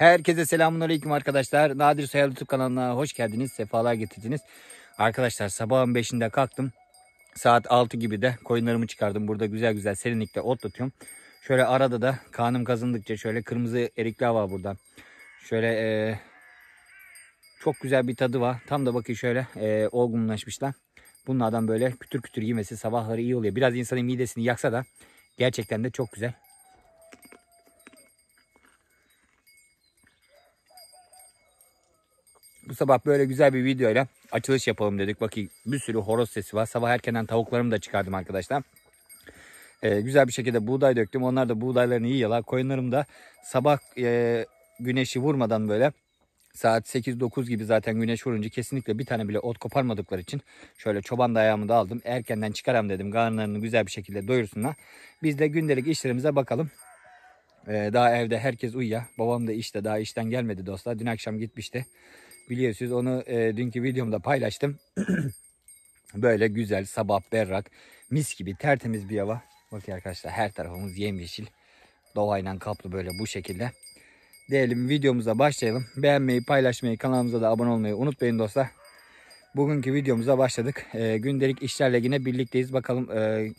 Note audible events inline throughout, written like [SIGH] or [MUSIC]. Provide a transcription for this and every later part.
Herkese selamun aleyküm arkadaşlar. Nadir Soyal YouTube kanalına hoş geldiniz. Sefalar getirdiniz. Arkadaşlar sabahın 5'inde kalktım. Saat 6 gibi de koyunlarımı çıkardım. Burada güzel güzel serinlikte otlatıyorum. Şöyle arada da kanım kazındıkça şöyle kırmızı erikler var burada. Şöyle e, çok güzel bir tadı var. Tam da bakın şöyle e, olgunlaşmışlar. Bunlardan böyle kütür kütür yemesi sabahları iyi oluyor. Biraz insanın midesini yaksa da gerçekten de çok güzel. Sabah böyle güzel bir videoyla açılış yapalım dedik. Bakın bir sürü horoz sesi var. Sabah erkenden tavuklarımı da çıkardım arkadaşlar. Ee, güzel bir şekilde buğday döktüm. Onlar da buğdaylarını yiyorlar. Koyunlarım da sabah e, güneşi vurmadan böyle saat 8-9 gibi zaten güneş vurunca kesinlikle bir tane bile ot koparmadıkları için şöyle çoban dayağımı da aldım. Erkenden çıkaram dedim. Karnlarını güzel bir şekilde doyursunlar. Biz de gündelik işlerimize bakalım. Ee, daha evde herkes uyuyor. Babam da işte daha işten gelmedi dostlar. Dün akşam gitmişti. Biliyorsunuz onu e, dünkü videomda paylaştım. [CLEARS THROAT] Böyle güzel sabah berrak mis gibi tertemiz bir hava. Bakın arkadaşlar her tarafımız yemyeşil. Doğayla kaplı böyle bu şekilde. Diyelim videomuza başlayalım. Beğenmeyi, paylaşmayı, kanalımıza da abone olmayı unutmayın dostlar. Bugünkü videomuza başladık. E, gündelik işlerle yine birlikteyiz. Bakalım e,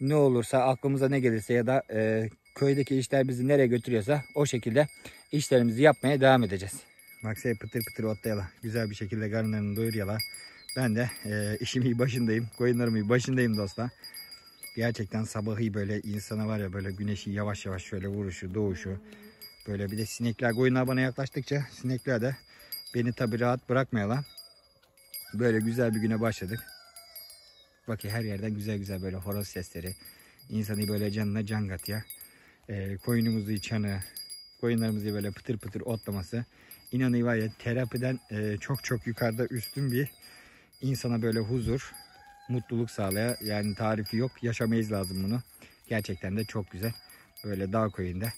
ne olursa aklımıza ne gelirse ya da e, köydeki işler bizi nereye götürüyorsa o şekilde işlerimizi yapmaya devam edeceğiz. Maksaya pıtır pıtır otlayala. Güzel bir şekilde karınlarını doyuruyorlar. Ben de e, işimin başındayım. Koyunlarımın başındayım dostlar. Gerçekten sabahı böyle insana var ya böyle güneşi yavaş yavaş şöyle vuruşu, doğuşu. Böyle bir de sinekler koyunlar bana yaklaştıkça sinekler de beni tabi rahat bırakmıyorlar. Böyle güzel bir güne başladık. Bakın her yerden güzel güzel böyle horoz sesleri. insanı böyle canına can katıyor. E, koyunumuzu çanı, koyunlarımızı böyle pıtır pıtır otlaması. İnanın var ya terapiden e, çok çok yukarıda üstün bir insana böyle huzur, mutluluk sağlaya yani tarifi yok. Yaşamayız lazım bunu. Gerçekten de çok güzel. Böyle dağ koyunda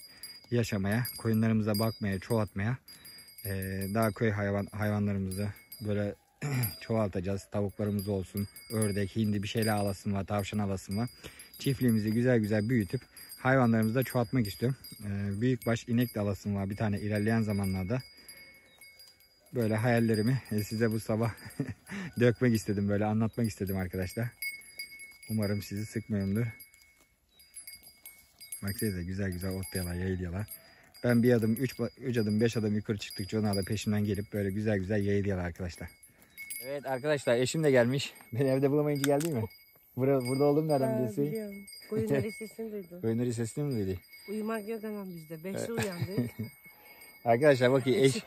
yaşamaya, koyunlarımıza bakmaya, çoğaltmaya, e, dağ köy hayvan hayvanlarımızı böyle [CLEARS THROAT] çoğaltacağız. Tavuklarımız olsun, ördek, hindi bir şeyler alasın var, tavşan alasın var. Çiftliğimizi güzel güzel büyütüp hayvanlarımızı da çoğaltmak istiyorum. E, büyükbaş inek de alasın var bir tane ilerleyen zamanlarda böyle hayallerimi e, size bu sabah [LAUGHS] dökmek istedim. Böyle anlatmak istedim arkadaşlar. Umarım sizi sıkmıyorumdur. Baksanıza güzel güzel otlayalar, yayılıyorlar. Ben bir adım, üç, üç adım, beş adım yukarı çıktıkça onlar da peşimden gelip böyle güzel güzel yayılıyorlar arkadaşlar. Evet arkadaşlar eşim de gelmiş. [LAUGHS] Beni evde bulamayınca geldi mi? Burada, burada oldum nereden biliyorsun? biliyorum. Koyunları [LAUGHS] sesini duydum. Koyunları sesini mi duydu? Uyumak yok hemen bizde. Beşte uyandık. Arkadaşlar bakın eş,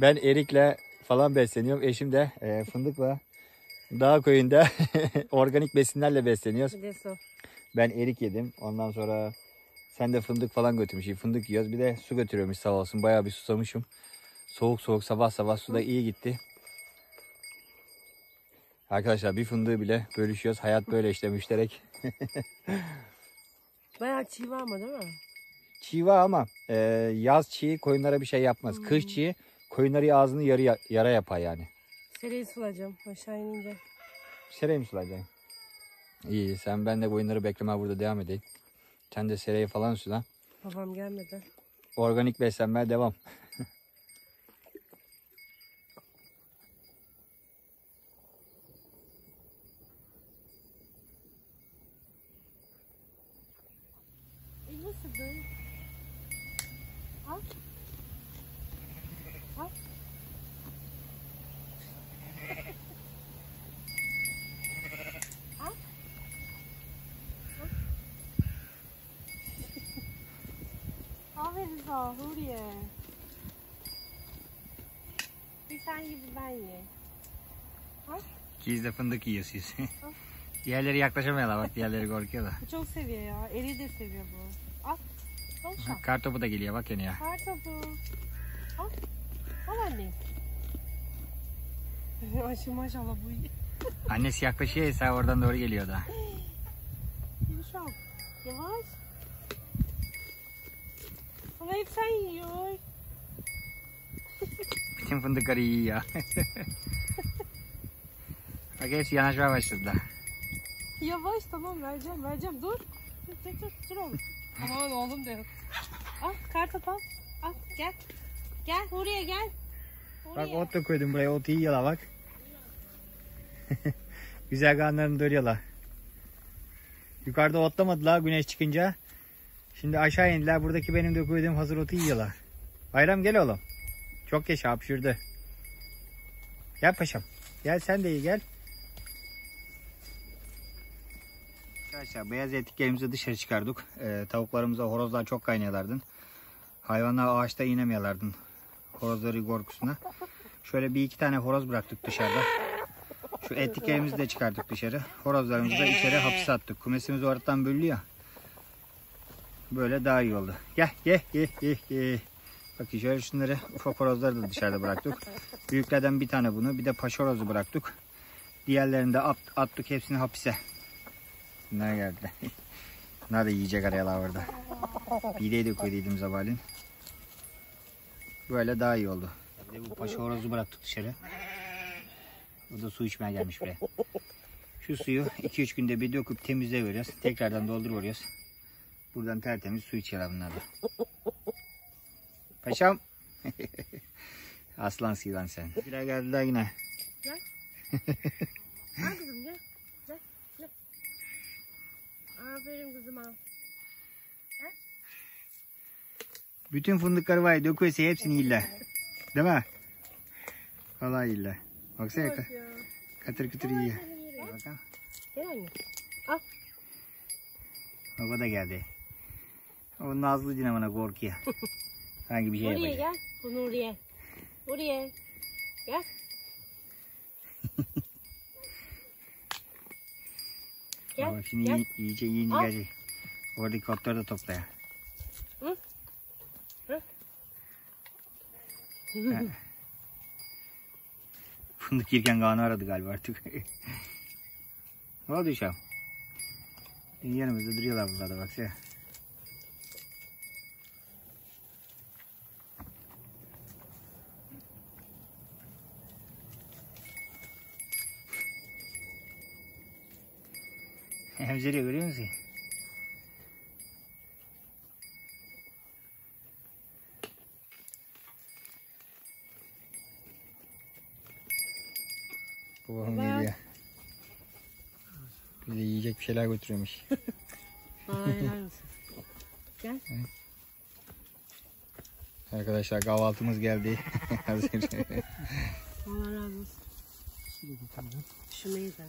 ben erikle falan besleniyorum. Eşim de e, fındıkla dağ koyunda [LAUGHS] organik besinlerle besleniyoruz. Bir de su. Ben erik yedim. Ondan sonra sen de fındık falan götürmüş. Fındık yiyoruz. Bir de su götürüyormuş sağ olsun. Bayağı bir susamışım. Soğuk soğuk sabah sabah su da iyi gitti. Arkadaşlar bir fındığı bile bölüşüyoruz. Hayat böyle işte müşterek. [LAUGHS] Bayağı çiğ var ama değil mi? Çiğ var ama e, yaz çiğ koyunlara bir şey yapmaz. Kış çiğ koyunları ağzını yarı, yara yapar yani. Sereyi sulayacağım aşağı inince. Sereye mi sulayacaksın? İyi sen ben de koyunları beklemeye burada devam edeyim. Sen de sereye falan sula. Babam gelmeden. Organik beslenmeye devam. [LAUGHS] İyi nasıldı? Al. Al. Al. Aferin sana Huriye. Bir sen gibi ben ye. Siz de fındık yiyorsunuz. [LAUGHS] diğerleri yaklaşamıyorlar bak diğerleri korkuyorlar. Bu çok seviyor ya. Eri de seviyor bu. Al. Al. Kartopu da geliyor bak yine ya. Kar topu. Al. Al anne. [LAUGHS] Aşı maşallah bu iyi. Annesi yaklaşıyor ise oradan doğru geliyor da. [GASPS] Ol. Yavaş. Ama hep sen yiyor. [LAUGHS] Bütün fındıkları yiyor. bak hepsi yanaşmaya başladı. Yavaş tamam vereceğim vereceğim dur. Dur dur dur, dur oğlum. Aman oğlum de. Al kartop al. Al gel. Gel oraya gel. Bak Oraya. ot da koydum buraya. Otu yiyorlar bak. [LAUGHS] Güzel karnlarını doyuyorlar. Yukarıda otlamadılar güneş çıkınca. Şimdi aşağı indiler. Buradaki benim de koyduğum hazır otu yiyorlar. Bayram gel oğlum. Çok yaşa hapşırdı. Gel paşam. Gel sen de iyi gel. Arkadaşlar beyaz etiklerimizi dışarı çıkardık. Ee, tavuklarımıza horozlar çok kaynıyorlardı. Hayvanlar ağaçta inemiyorlardı. Horozları korkusuna. Şöyle bir iki tane horoz bıraktık dışarıda. Şu etiklerimizi de çıkardık dışarı. Horozlarımızı da içeri hapse attık. Kumesimiz oradan bölünüyor. Böyle daha iyi oldu. Gel gel gel gel gel. Bakın şöyle şunları ufak horozları da dışarıda bıraktık. [LAUGHS] Büyüklerden bir tane bunu bir de paşa horozu bıraktık. Diğerlerini de at, attık hepsini hapise. Bunlar geldi. [LAUGHS] Bunlar da yiyecek arayalar orada. Pideyi de koyduydum sabahleyin. Böyle daha iyi oldu. Bir de bu paşa horozu bıraktık dışarı. O da su içmeye gelmiş buraya. Şu suyu 2-3 günde bir döküp temizle veriyoruz. Tekrardan dolduruyoruz. Buradan tertemiz su içiyorlar bunlar da. Paşam. [LAUGHS] Aslan lan sen. Bir daha geldiler yine. [LAUGHS] Al kızım gel. Gel. Gel. Aferin kızıma. Bütün fındıkları var ya döküyorsa hepsini yiller. Değil mi? Vallahi yiller. Baksana ya. katır kütür yiyor. Bakalım. Gel anne. Bak o da geldi. O nazlı dinamına korkuyor. [LAUGHS] Hangi bir şey Oraya yapacak. gel. Bunu oraya. Oraya. Gel. [LAUGHS] Gel. Bak şimdi gel. yi- yiyecek yiyince Al. gelecek. Oradaki otları da topla ya. Hı? Hı? Fındık [LAUGHS] yerken Kaan'ı aradı galiba artık. ne oldu Şam? Yanımızda duruyorlar burada da baksana. Hemşire görüyor musun? Babam Baba. geliyor. Bize yiyecek bir şeyler götürüyormuş. [LAUGHS] Olsun. Gel. Arkadaşlar kahvaltımız geldi. [LAUGHS] Hazır. Allah razı olsun. Şunu yeter.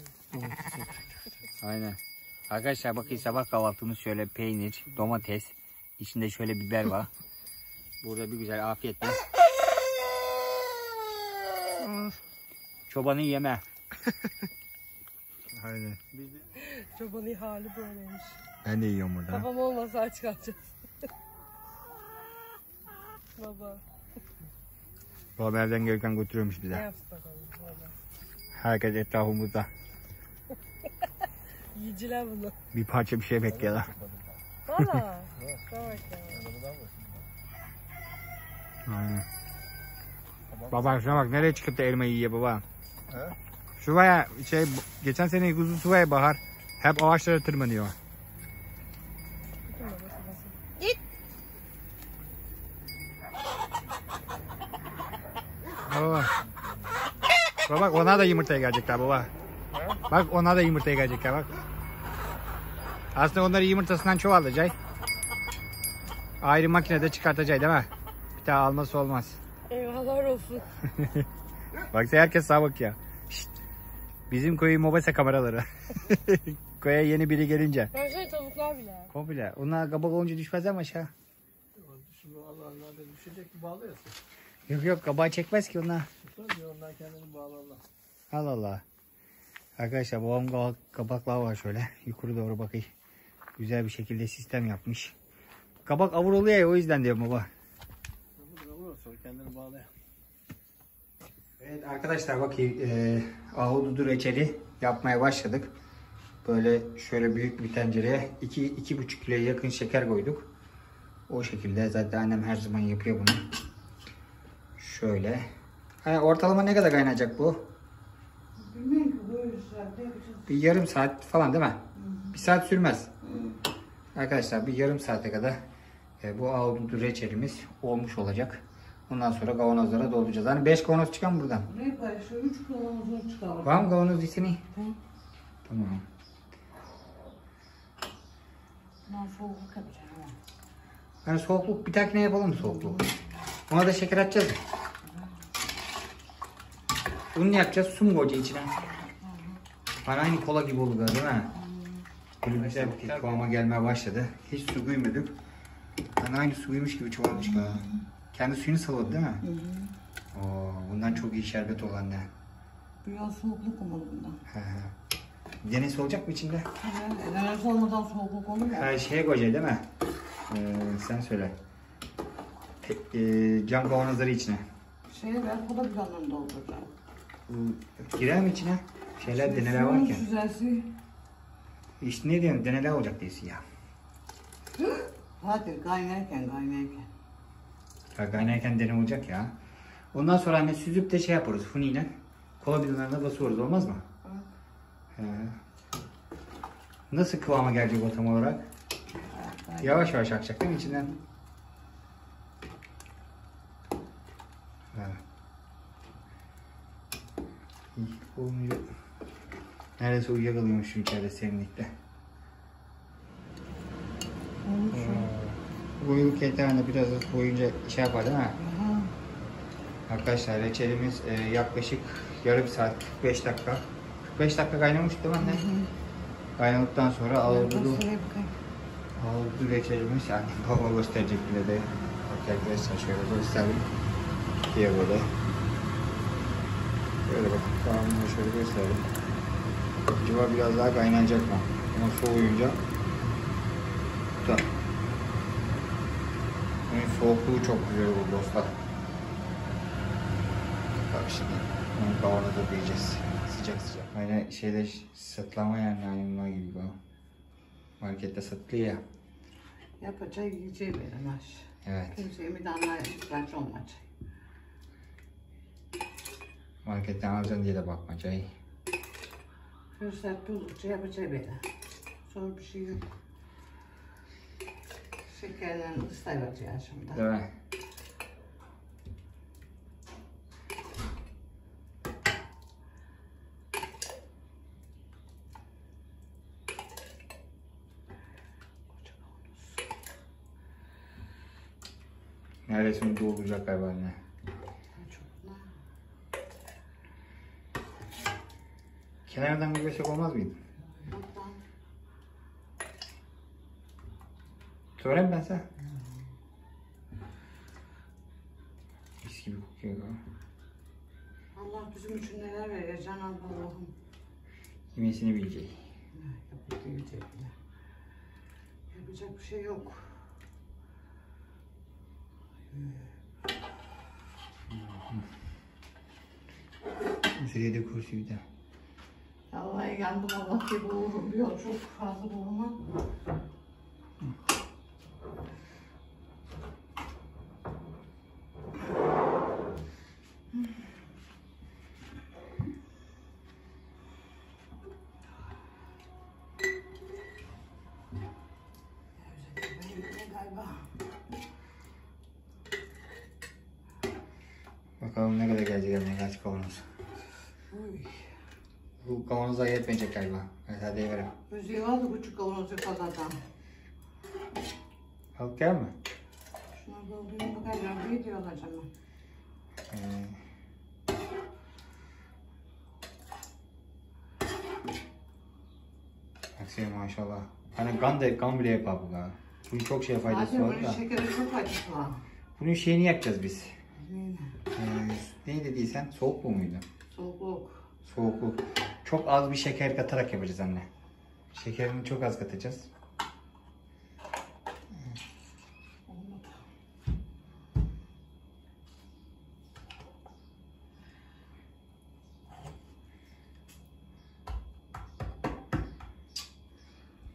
Aynen. Arkadaşlar bakın sabah kahvaltımız şöyle peynir, domates, içinde şöyle biber var. [LAUGHS] Burada bir güzel afiyetle. [LAUGHS] Çobanı yeme. [LAUGHS] Aynen. Çobanın hali böyleymiş. Ben de yiyorum burada. Babam olmasa aç kalacağız. Baba. Babam evden gelirken götürüyormuş Ne bize. yapsın bakalım baba. Herkes etrafımızda. Yiyiciler bunu. Bir parça bir şey bekliyorlar. Valla. [LAUGHS] Aynen. Baba şuna bak nereye çıkıp da elma yiyor baba. Şu baya şey geçen sene kuzu su var bahar. Hep ağaçlara tırmanıyor. Git. Baba. Baba bak ona da yumurtaya gelecekler baba. Bak ona da yumurtaya gelecekler bak. Aslında onları yumurtasından çoğaltacak. Ayrı makinede çıkartacak değil mi? Bir daha alması olmaz. Eyvallah olsun. [LAUGHS] Bak herkes sağa bak ya. Şşt. Bizim koyu mobese kameraları. [LAUGHS] Koya yeni biri gelince. Ben şey tavuklar bile. Komple. Onlar kabak olunca düşmez ama aşağı. Şimdi Allah Allah düşecek ki bağlıyorsun. Yok yok kabağı çekmez ki onlar. Tutar diyor onlar kendini bağlarlar. Allah Allah. Arkadaşlar babam kaba- kabaklar var şöyle. Yukarı doğru bakayım. Güzel bir şekilde sistem yapmış. Kabak avur oluyor ya o yüzden diyorum baba. Kendini. Evet arkadaşlar bakayım. E, ahududu reçeli yapmaya başladık. Böyle şöyle büyük bir tencereye 2 iki, buçuk kiloya yakın şeker koyduk. O şekilde zaten annem her zaman yapıyor bunu. Şöyle. Ha, ortalama ne kadar kaynayacak bu? Bir yarım saat falan değil mi? Bir saat sürmez. Arkadaşlar bir yarım saate kadar e, bu ahududu reçelimiz olmuş olacak. Ondan sonra kavanozlara dolduracağız. Hani 5 kavanoz çıkan mı buradan? Ne karşı? Üç kavanozunu çıkar. Var mı kavanoz isini? Tamam. Bundan soğukluk yapacağım. Hani soğukluk bir takine yapalım mı soğukluk? Ona da şeker atacağız. Bunu ne yapacağız? Su mu koyacağız içine? Hani aynı kola gibi oldu değil mi? Bir kıvama gelmeye başladı. Hiç su koymadık. Hani aynı suymuş gibi çoğalmış ha. Kendi suyunu saladı değil mi? Oo, bundan çok iyi şerbet olan ne? Biraz soğukluk olmalı bundan. He he. Deniz olacak mı içinde? Enerji olmadan soğukluk olur mu? Ha, şeye koyacağız değil mi? Ee, sen söyle. Pe- e, cam kavanozları içine. Şeye ben kola bilanlarını dolduracağım. Bu girer mi içine? Şeyler deneler varken. Süzersi. İşte ne diyorsun deneler olacak diyorsun ya. Hadi kaynarken kaynarken. Ha, kaynarken dene olacak ya. Ondan sonra hani süzüp de şey yaparız funiyle. Kola bidonlarına basıyoruz olmaz mı? He. Nasıl kıvama gelecek o tam olarak? Yavaş yavaş akacak değil mi içinden? Evet. İyi, olmuyor. Neredeyse uyuyakalıyormuşum içeride serinlikte. Bu yıl ketenle biraz da boyunca şey yapar değil mi? Arkadaşlar reçelimiz e, yaklaşık yarım saat 45 dakika. 45 dakika kaynamış değil mi anne? Kaynadıktan sonra ağırdı. Şuraya bakayım. Ağırdı reçelimiz yani [LAUGHS] baba gösterecek bile de. Bak arkadaşlar şöyle göstereyim. Diye böyle. Böyle bak tamamını şöyle göstereyim. Acaba biraz daha kaynayacak mı? Ama soğuyunca tutar. Bunun soğukluğu çok güzel oldu dostlar. Bak şimdi onu kavanoza koyacağız. Sıcak sıcak. Aynen şeyde satlama yani ayımlar gibi bu. Markette satılıyor ya. Yapacağı yiyeceği veremez. Evet. Kimseye bir tane ihtiyaç olmayacak. Marketten alacaksın diye de bakma Cahil. Fırsat buldukça yapacağı böyle. Zor bir şey yok. Şekerle ıslayacağız şimdi. Mi? Neredeyse dolduracak galiba anne. Çok Kenardan bir göçek olmaz mıydı? Sorayım ben sana. Mis gibi kokuyor galiba. Allah bizim için neler verir Cenab-ı Allah'ım. Yemesini bilecek. Bile. Yapacak bir şey yok. Züriyede kursuyu da. Vallahi yandım Allah gibi olurum diyor. Çok fazla galiba. Bakalım ne kadar gelecek eline kaç kavanoz. Bu kavanozlar yetmeyecek galiba. Evet hadi verelim. Müziği vardı küçük kavanozu kazadan. Alıp gel mi? Şuna doldurayım bakacağım. Bir diyor ben. Ee, Aksiye maşallah. Hani kan da kan bile yapar bu galiba. Bunun çok şey faydası var bunun da. şekeri çok acısı var. Bunun şeyini yapacağız biz. Ee, ne dediysen soğuk mu muydu? Soğukluk. Soğukluk. Çok az bir şeker katarak yapacağız anne. Şekerini çok az katacağız.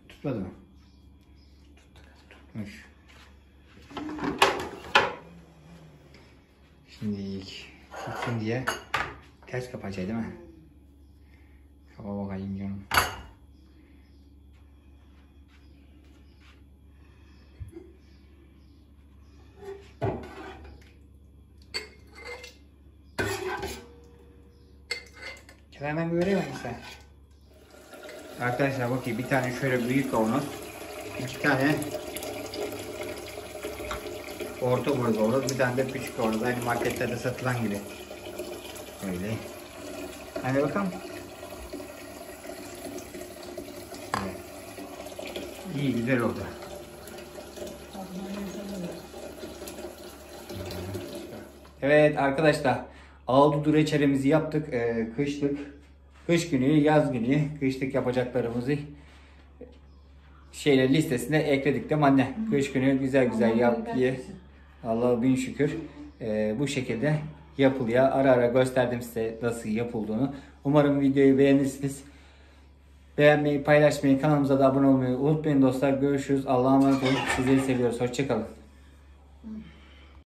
Tutmadı mı? Tutmuş. Şimdi tutsun diye ters kapatacak değil mi? がいいんじゃない hemen böyle mesela. Arkadaşlar bakayım bir tane şöyle büyük kavanoz. iki tane orta boy kavanoz. Bir tane de küçük kavanoz. Aynı marketlerde satılan gibi. Böyle. Hadi bakalım. İyi güzel oldu. Evet arkadaşlar Ağdudu reçelimizi yaptık. Ee, kışlık, kış günü, yaz günü kışlık yapacaklarımızı şeyler listesine ekledik değil mi anne? Kış günü güzel güzel yap diye. Allah'a bin şükür. Ee, bu şekilde yapılıyor. Ara ara gösterdim size nasıl yapıldığını. Umarım videoyu beğenirsiniz. Beğenmeyi, paylaşmayı, kanalımıza da abone olmayı unutmayın dostlar. Görüşürüz. Allah'a emanet olun. Sizleri seviyoruz. Hoşçakalın.